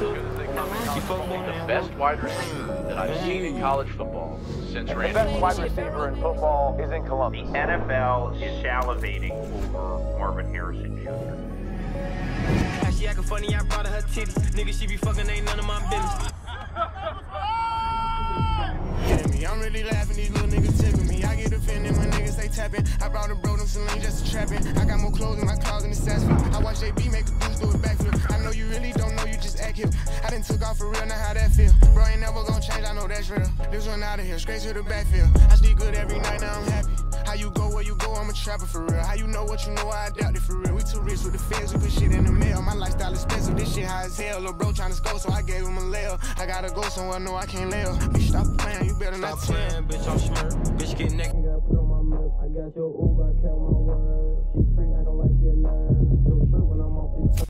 too. You fuck The best wide receiver that I've seen in college football since Randy. The best wide receiver in football is in The NFL is salivating over Marvin Harrison Jr. She acting funny, I brought her her titties. Nigga, she be fucking, ain't none of my business. me. I'm really laughing, these little niggas tickle me. I get offended when niggas say tapping. I brought a bro them Celine just to trapping. I got more clothes in my closet than Sasford. I watch JB make hip. I done took off for real, now how that feel? Bro ain't never gonna change, I know that's real. This one out of here, straight to the backfield. I sleep good every night, now I'm happy. How you go, where you go, I'm a trapper for real. How you know what you know, I doubt it for real. We too rich with the feds, we put shit in the mail. My lifestyle expensive, this shit high as hell. Lil' bro tryna score, so I gave him a lail. I gotta go somewhere, no, I can't lay Bitch, stop playing, you better Stop not tell. playing, bitch, I'm smart. Bitch, get naked. Gotta put on my merch. I got your Uber, I kept my word. She freak acting like she a nerd.